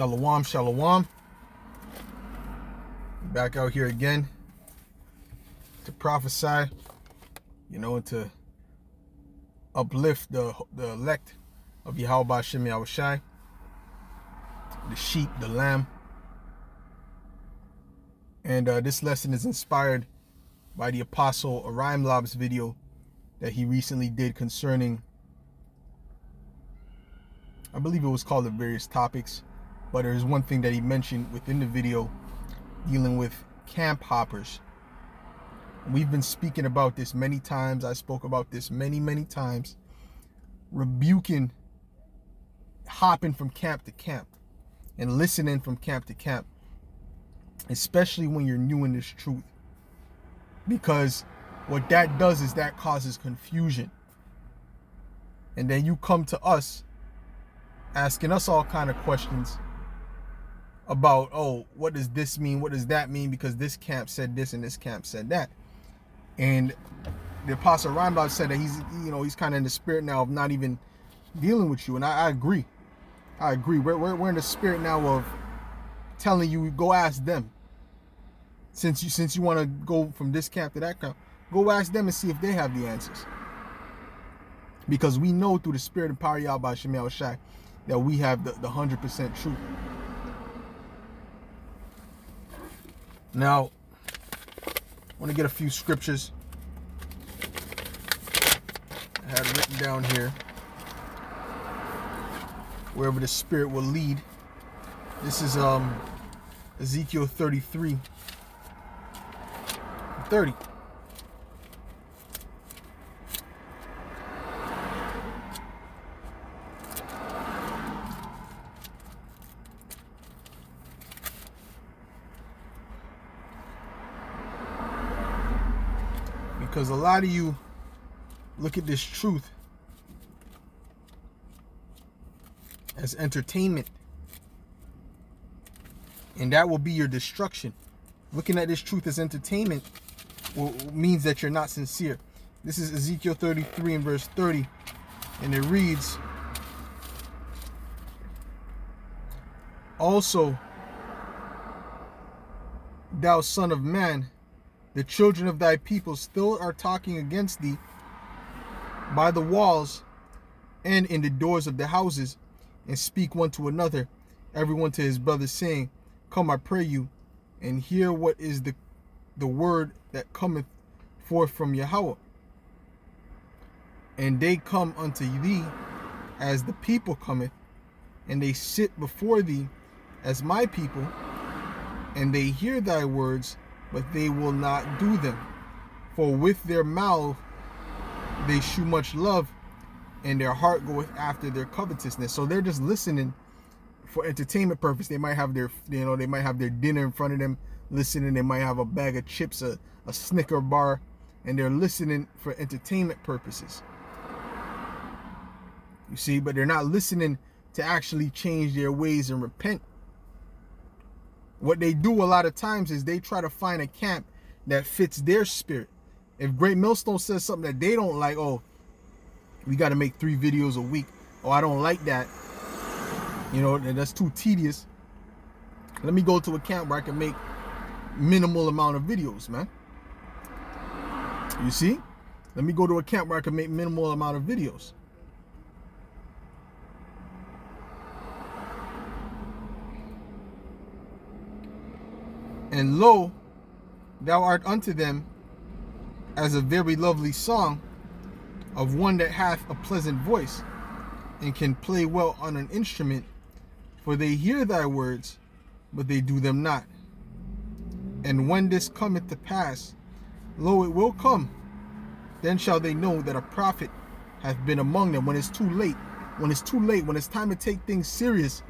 Shalom, shalom. Back out here again to prophesy, you know, and to uplift the the elect of Yahweh Shem Yahushai, the sheep, the lamb. And uh, this lesson is inspired by the Apostle Arime Lob's video that he recently did concerning, I believe it was called the various topics, but there's one thing that he mentioned within the video dealing with camp hoppers. We've been speaking about this many times. I spoke about this many, many times. Rebuking hopping from camp to camp and listening from camp to camp, especially when you're new in this truth. Because what that does is that causes confusion. And then you come to us asking us all kind of questions about, oh, what does this mean? What does that mean? Because this camp said this and this camp said that. And the apostle Rambam said that he's, you know, he's kind of in the spirit now of not even dealing with you. And I, I agree. I agree. We're, we're, we're in the spirit now of telling you, go ask them. Since you since you want to go from this camp to that camp, go ask them and see if they have the answers. Because we know through the spirit and power of Yahweh Shemel Shai that we have the, the 100% truth. Now, I want to get a few scriptures I had written down here. Wherever the spirit will lead. This is um Ezekiel 33. 30. Because a lot of you look at this truth as entertainment. And that will be your destruction. Looking at this truth as entertainment will, means that you're not sincere. This is Ezekiel 33 and verse 30. And it reads, Also, thou son of man, the children of thy people still are talking against thee by the walls and in the doors of the houses, and speak one to another, everyone to his brother, saying, Come, I pray you, and hear what is the the word that cometh forth from Yahweh. And they come unto thee as the people cometh, and they sit before thee as my people, and they hear thy words, but they will not do them. For with their mouth they shew much love, and their heart goeth after their covetousness. So they're just listening for entertainment purpose. They might have their, you know, they might have their dinner in front of them, listening. They might have a bag of chips, a, a Snicker bar, and they're listening for entertainment purposes. You see, but they're not listening to actually change their ways and repent. What they do a lot of times is they try to find a camp that fits their spirit. If Great Millstone says something that they don't like, oh, we got to make three videos a week. Oh, I don't like that. You know, that's too tedious. Let me go to a camp where I can make minimal amount of videos, man. You see? Let me go to a camp where I can make minimal amount of videos. And lo, thou art unto them as a very lovely song of one that hath a pleasant voice and can play well on an instrument, for they hear thy words, but they do them not. And when this cometh to pass, lo, it will come. Then shall they know that a prophet hath been among them when it's too late. When it's too late, when it's time to take things serious,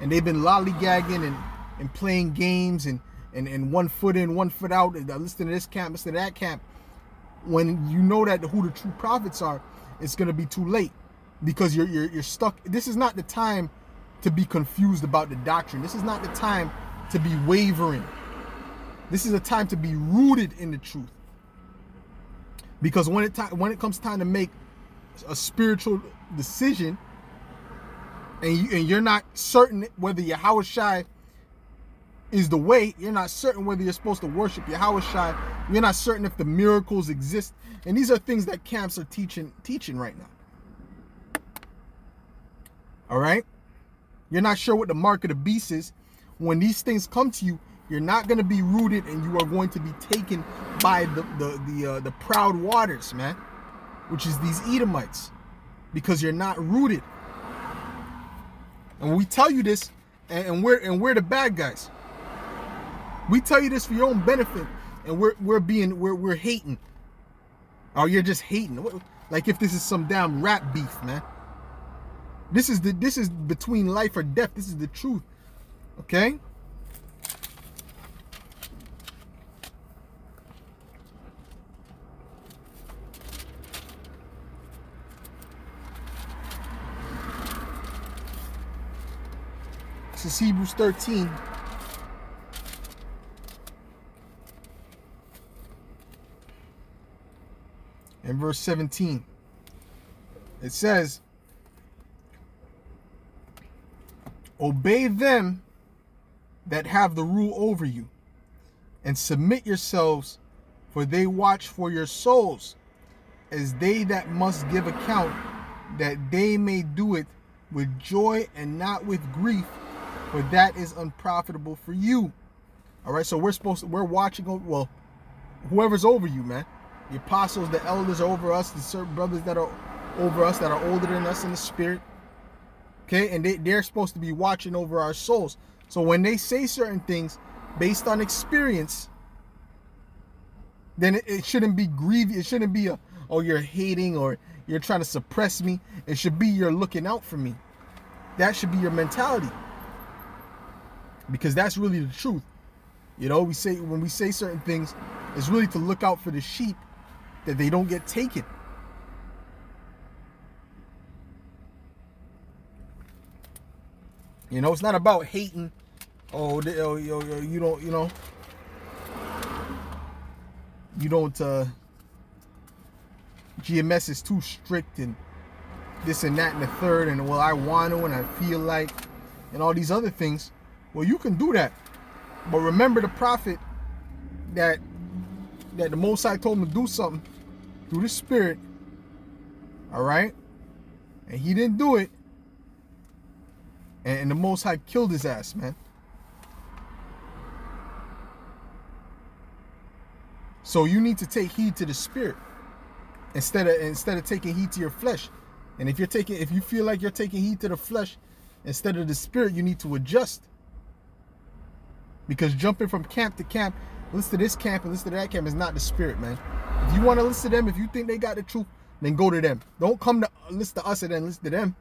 and they've been lollygagging and, and playing games and and, and one foot in, one foot out, and listen to this camp, listen to that camp. When you know that who the true prophets are, it's gonna be too late because you're you're you're stuck. This is not the time to be confused about the doctrine. This is not the time to be wavering. This is a time to be rooted in the truth. Because when it when it comes time to make a spiritual decision, and, you, and you're not certain whether you're Yahweh Shai is the way, you're not certain whether you're supposed to worship Yahweh Shai, you're not certain if the miracles exist. And these are things that camps are teaching teaching right now. All right? You're not sure what the mark of the beast is. When these things come to you, you're not going to be rooted and you are going to be taken by the the the, uh, the proud waters, man, which is these Edomites because you're not rooted. And we tell you this and we're and we're the bad guys. We tell you this for your own benefit and we're we're being we're we're hating. Or you're just hating. Like if this is some damn rap beef, man. This is the this is between life or death. This is the truth. Okay? This is Hebrews 13. And verse 17. It says, Obey them that have the rule over you, and submit yourselves, for they watch for your souls, as they that must give account, that they may do it with joy and not with grief, for that is unprofitable for you. All right, so we're supposed to, we're watching well, whoever's over you, man. The apostles, the elders over us, the certain brothers that are over us that are older than us in the spirit. Okay, and they, they're supposed to be watching over our souls. So when they say certain things based on experience, then it, it shouldn't be grievous. It shouldn't be a, oh, you're hating or you're trying to suppress me. It should be you're looking out for me. That should be your mentality. Because that's really the truth. You know, we say when we say certain things, it's really to look out for the sheep that they don't get taken. You know, it's not about hating. Oh, they, oh, yo, yo, you don't, you know, you don't. uh GMS is too strict and this and that and the third, and well, I want to and I feel like, and all these other things. Well, you can do that, but remember the prophet that that the Most High told him to do something through the Spirit. All right, and he didn't do it and the Most High killed his ass, man. So you need to take heed to the spirit instead of instead of taking heed to your flesh. And if you're taking if you feel like you're taking heed to the flesh instead of the spirit, you need to adjust. Because jumping from camp to camp, listen to this camp and listen to that camp is not the spirit, man. If you want to listen to them, if you think they got the truth, then go to them. Don't come to listen to us and then listen to them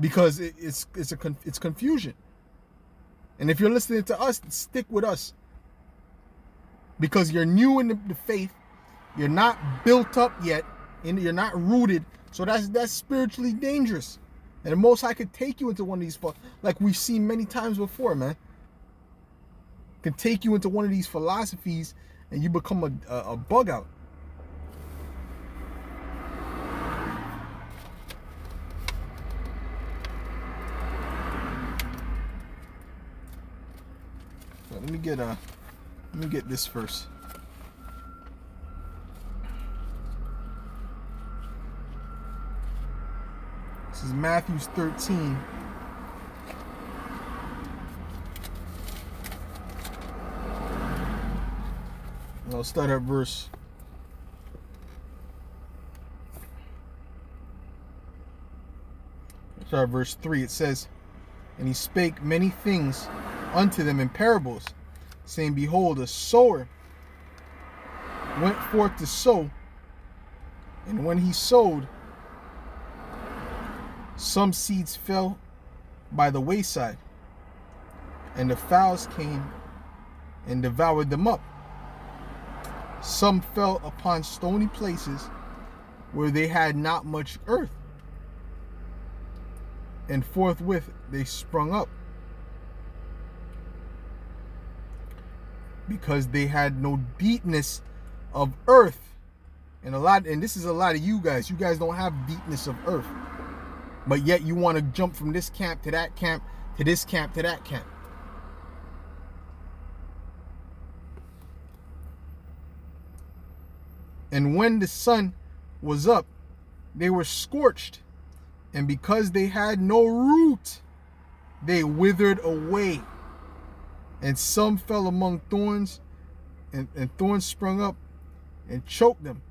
because it, it's it's a it's confusion. And if you're listening to us, stick with us because you're new in the, the faith, you're not built up yet, and you're not rooted. So that's that's spiritually dangerous. And the Most High could take you into one of these, like we've seen many times before, man. Can take you into one of these philosophies, and you become a, a, a bug out. let me get a uh, let me get this first. This is Matthew's 13. Start at verse start verse 3. It says, And he spake many things unto them in parables, saying, Behold, a sower went forth to sow, and when he sowed, some seeds fell by the wayside, and the fowls came and devoured them up. Some fell upon stony places where they had not much earth, and forthwith they sprung up because they had no deepness of earth. And a lot, and this is a lot of you guys. You guys don't have deepness of earth. But yet you want to jump from this camp to that camp to this camp to that camp. And when the sun was up, they were scorched. And because they had no root, they withered away. And some fell among thorns, and, and thorns sprung up and choked them.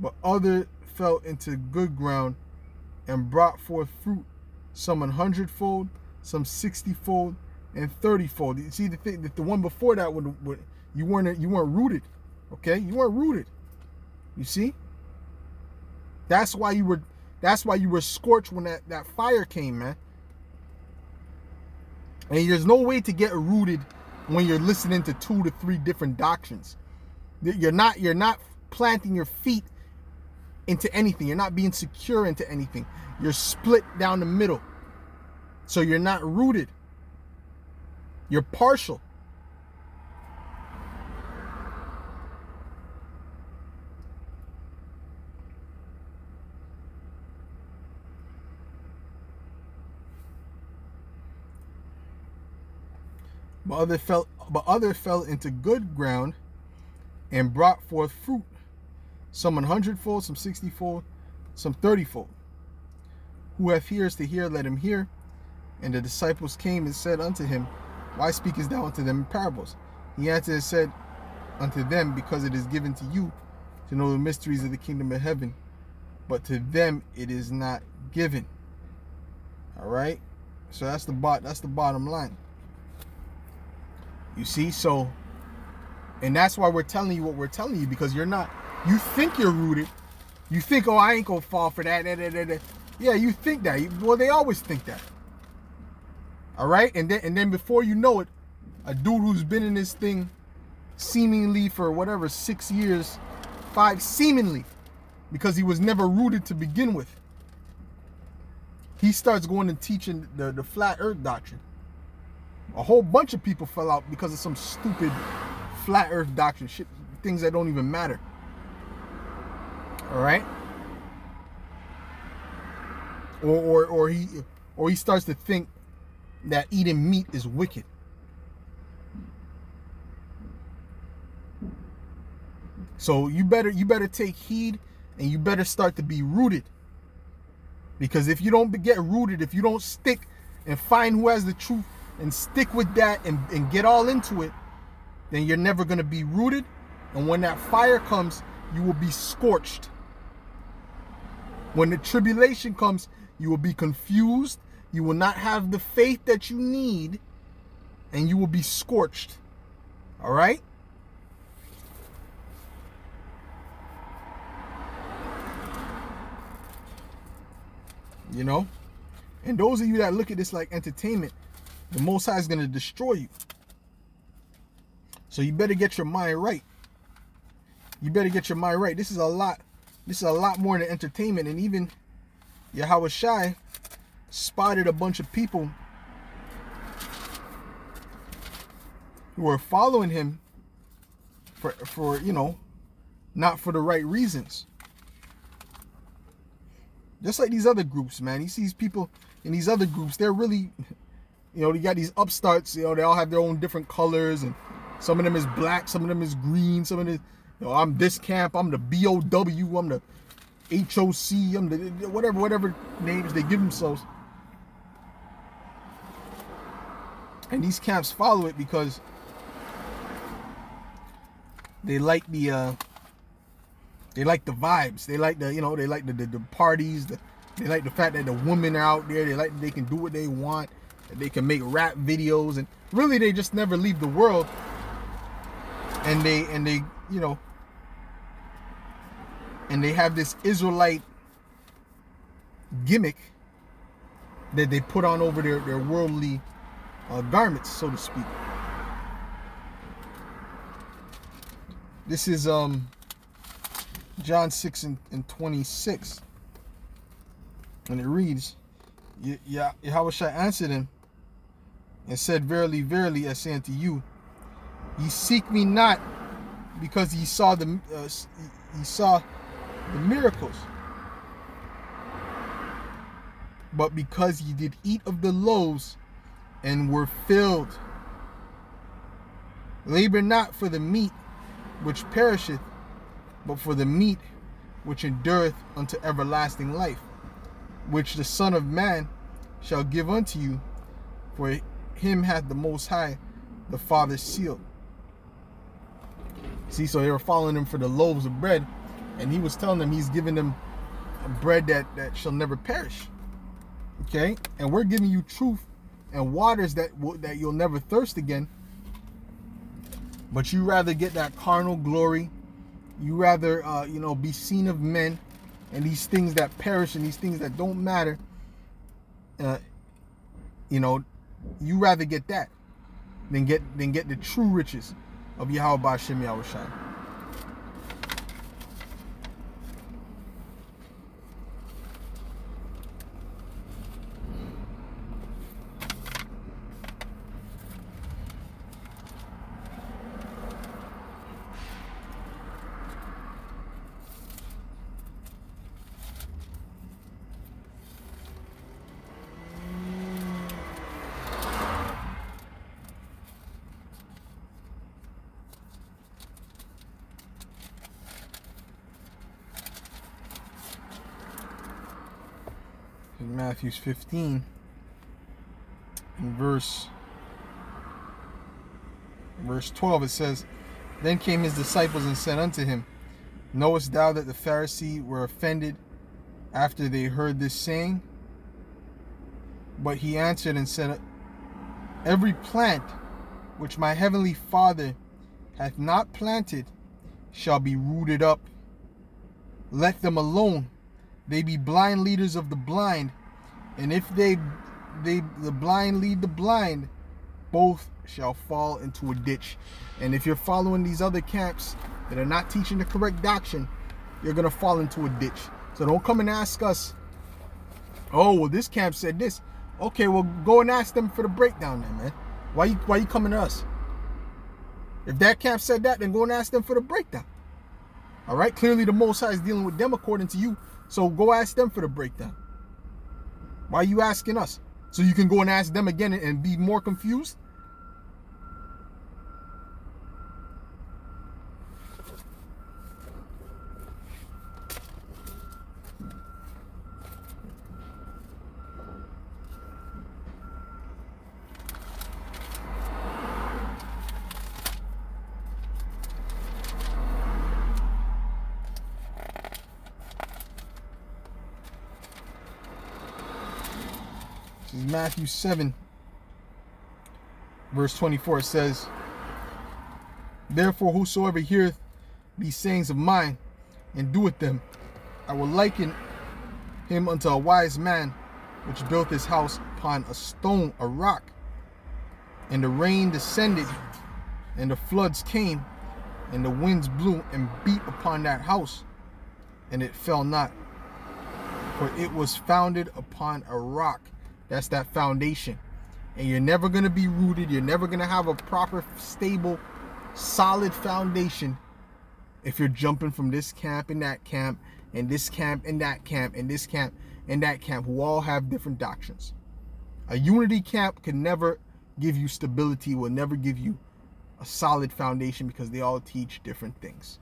But other fell into good ground and brought forth fruit, some an hundredfold, some sixtyfold, and thirtyfold. You see the thing that the one before that would you weren't you weren't rooted, okay? You weren't rooted. You see? That's why you were that's why you were scorched when that, that fire came, man. And there's no way to get rooted when you're listening to two to three different doctrines. You're not you're not planting your feet into anything. You're not being secure into anything. You're split down the middle. So you're not rooted. You're partial. But other fell but other fell into good ground and brought forth fruit, some an hundredfold, some sixtyfold, some thirtyfold. Who hath ears to hear, let him hear. And the disciples came and said unto him, Why speakest thou unto them in parables? He answered and said unto them, Because it is given to you to know the mysteries of the kingdom of heaven, but to them it is not given. All right. So that's the bot. That's the bottom line. You see, so, and that's why we're telling you what we're telling you because you're not. You think you're rooted. You think, oh, I ain't gonna fall for that. Yeah, you think that. Well, they always think that. All right, and then and then before you know it, a dude who's been in this thing seemingly for whatever six years, five seemingly, because he was never rooted to begin with. He starts going and teaching the, the flat earth doctrine. A whole bunch of people fell out because of some stupid flat earth doctrine, shit, things that don't even matter. All right? Or, or, or he or he starts to think that eating meat is wicked. So you better you better take heed and you better start to be rooted. Because if you don't get rooted, if you don't stick and find who has the truth and stick with that and, and get all into it, then you're never going to be rooted. And when that fire comes, you will be scorched. When the tribulation comes, you will be confused you will not have the faith that you need, and you will be scorched. All right? You know? And those of you that look at this like entertainment, the Most High is going to destroy you. So you better get your mind right. You better get your mind right. This is a lot. This is a lot more than entertainment. And even Yahweh Shai spotted a bunch of people who were following him for for you know not for the right reasons just like these other groups man he sees people in these other groups they're really you know you got these upstarts you know they all have their own different colors and some of them is black some of them is green some of them you know i'm this camp i'm the bow i'm the hoc i'm the whatever whatever names they give themselves. And these camps follow it because they like the uh they like the vibes. They like the you know they like the the, the parties the, they like the fact that the women are out there they like they can do what they want they can make rap videos and really they just never leave the world and they and they you know and they have this israelite gimmick that they put on over their, their worldly uh, garments, so to speak. This is um John 6 and, and 26. And it reads, Yeah, Yahweh answered him and said, Verily, verily, I say unto you, ye seek me not because ye saw the uh, ye saw the miracles, but because ye did eat of the loaves and were filled. Labor not for the meat which perisheth, but for the meat which endureth unto everlasting life, which the Son of Man shall give unto you, for him had the Most High the Father's sealed. See, so they were following him for the loaves of bread, and he was telling them he's giving them bread that, that shall never perish. Okay? And we're giving you truth and waters that that you'll never thirst again. But you rather get that carnal glory. You rather, uh, you know, be seen of men and these things that perish and these things that don't matter. Uh, you know, you rather get that than get than get the true riches of Yahweh Bashem Yahushai. Matthew's 15 in verse verse 12 it says then came his disciples and said unto him knowest thou that the Pharisees were offended after they heard this saying? But he answered and said every plant which my heavenly father hath not planted shall be rooted up. Let them alone. They be blind leaders of the blind and if they they the blind lead the blind both shall fall into a ditch. And if you're following these other camps that are not teaching the correct doctrine you're gonna fall into a ditch. So don't come and ask us oh well this camp said this. Okay well go and ask them for the breakdown then man. Why you why you coming to us? If that camp said that then go and ask them for the breakdown. All right? Clearly the most high is dealing with them according to you. So go ask them for the breakdown. Why are you asking us? So you can go and ask them again and be more confused? Matthew 7, verse 24. It says, Therefore, whosoever heareth these sayings of mine and doeth them, I will liken him unto a wise man which built his house upon a stone, a rock. And the rain descended, and the floods came, and the winds blew and beat upon that house, and it fell not. For it was founded upon a rock. That's that foundation. And you're never going to be rooted. You're never going to have a proper, stable, solid foundation if you're jumping from this camp and that camp and this camp and that camp and this camp and that camp who all have different doctrines. A unity camp can never give you stability, will never give you a solid foundation because they all teach different things.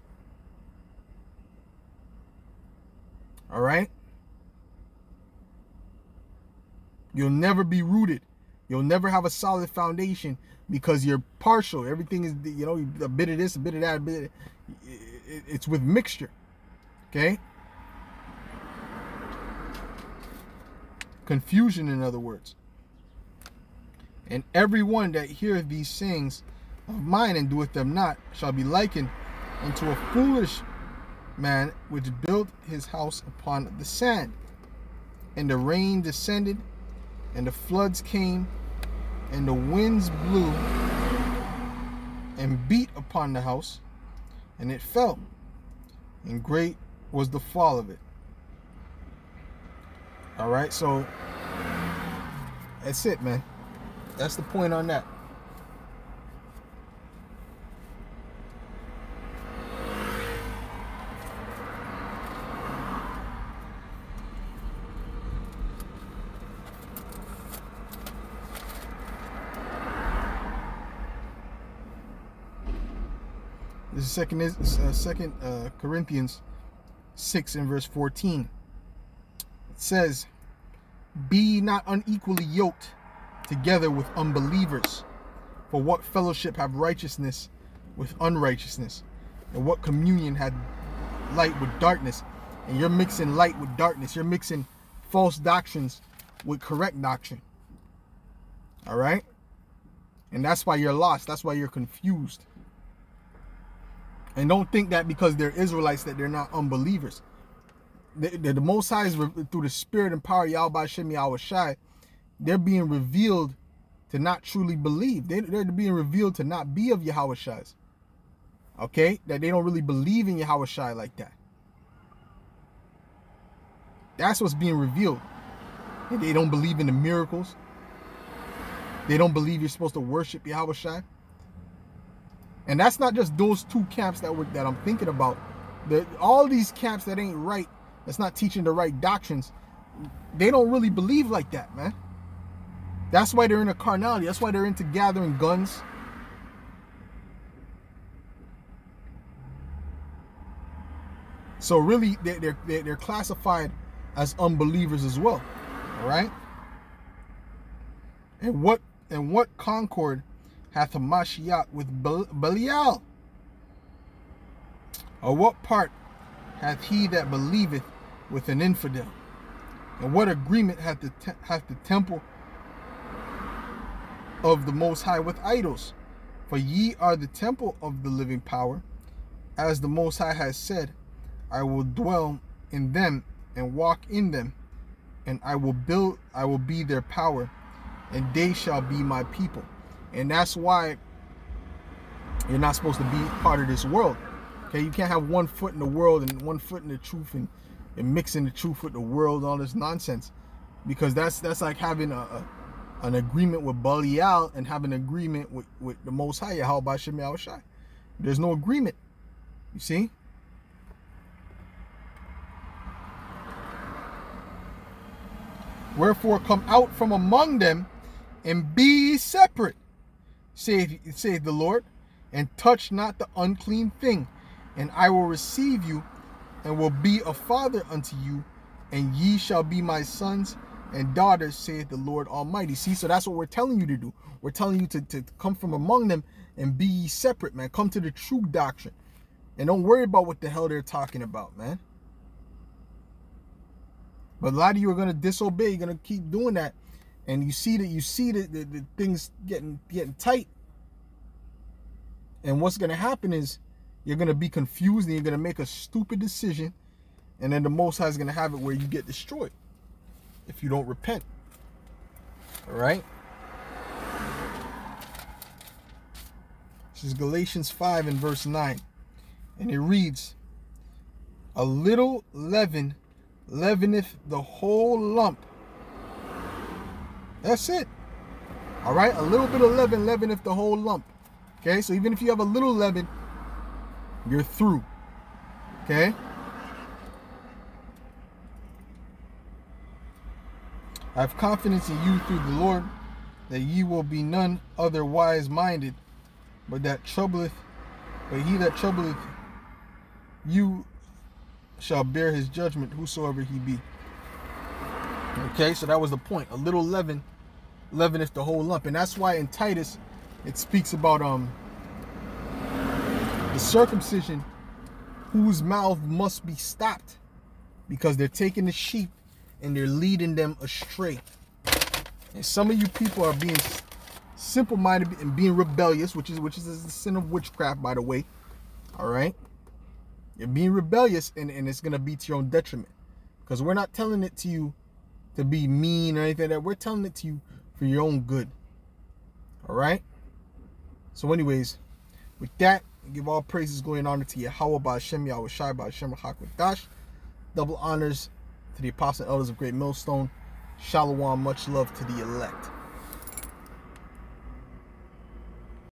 All right? You'll never be rooted. You'll never have a solid foundation because you're partial. Everything is, you know, a bit of this, a bit of that, a bit. Of, it's with mixture. Okay. Confusion, in other words. And everyone that heareth these things of mine and doeth them not shall be likened unto a foolish man which built his house upon the sand. And the rain descended and the floods came, and the winds blew and beat upon the house, and it fell, and great was the fall of it. All right, so that's it, man. That's the point on that. Second uh, second uh, Corinthians 6 and verse 14. It says, Be not unequally yoked together with unbelievers. For what fellowship have righteousness with unrighteousness? And what communion had light with darkness? And you're mixing light with darkness. You're mixing false doctrines with correct doctrine. All right? And that's why you're lost. That's why you're confused. And don't think that because they're Israelites that they're not unbelievers. The, the, the Most High is through the spirit and power of Yahweh Shem Yahweh Shai, they're being revealed to not truly believe. They, they're being revealed to not be of Yahweh Shai's. Okay? That they don't really believe in Yahweh Shai like that. That's what's being revealed. They don't believe in the miracles. They don't believe you're supposed to worship Yahweh Shai. And that's not just those two camps that were that I'm thinking about. The, all these camps that ain't right, that's not teaching the right doctrines, they don't really believe like that, man. That's why they're in a carnality. That's why they're into gathering guns. So really, they're, they're, they're classified as unbelievers as well. All right. And what and what concord hath a Mashiach with Belial? Or what part hath he that believeth with an infidel? And what agreement hath the, hath the temple of the Most High with idols? For ye are the temple of the living power. As the Most High has said, I will dwell in them and walk in them, and I will build, I will be their power, and they shall be my people. And that's why you're not supposed to be part of this world. Okay, you can't have one foot in the world and one foot in the truth and, and mixing the truth with the world, all this nonsense. Because that's that's like having a, a an agreement with Belial and having an agreement with, with the Most High, about Shemi Shai. There's no agreement. You see? Wherefore come out from among them and be separate, saith the Lord, and touch not the unclean thing, and I will receive you, and will be a father unto you, and ye shall be my sons and daughters, saith the Lord Almighty. See, so that's what we're telling you to do. We're telling you to, to come from among them and be ye separate, man. Come to the true doctrine. And don't worry about what the hell they're talking about, man. But a lot of you are going to disobey. You're going to keep doing that. And you see that you see that the, the things getting getting tight. And what's going to happen is you're going to be confused and you're going to make a stupid decision. And then the Most High is going to have it where you get destroyed if you don't repent. All right? This is Galatians 5 and verse 9. And it reads, A little leaven leaveneth the whole lump. That's it. All right, a little bit of leaven leaveneth the whole lump. Okay, so even if you have a little leaven, you're through. Okay. I have confidence in you through the Lord that ye will be none otherwise minded, but that troubleth, but he that troubleth you shall bear his judgment, whosoever he be. Okay, so that was the point. A little leaven leaveneth the whole lump. And that's why in Titus it speaks about um the circumcision whose mouth must be stopped because they're taking the sheep and they're leading them astray. And some of you people are being simple-minded and being rebellious, which is which is the sin of witchcraft, by the way. All right. You're being rebellious and, and it's going to be to your own detriment. Because we're not telling it to you to be mean or anything like that. We're telling it to you for your own good. All right? So anyways, with that, give all praises going on to Yahweh by Hashem, Yahweh Shai by Hashem, Dash. Double honors to the apostle elders of Great Millstone. Shalom, much love to the elect.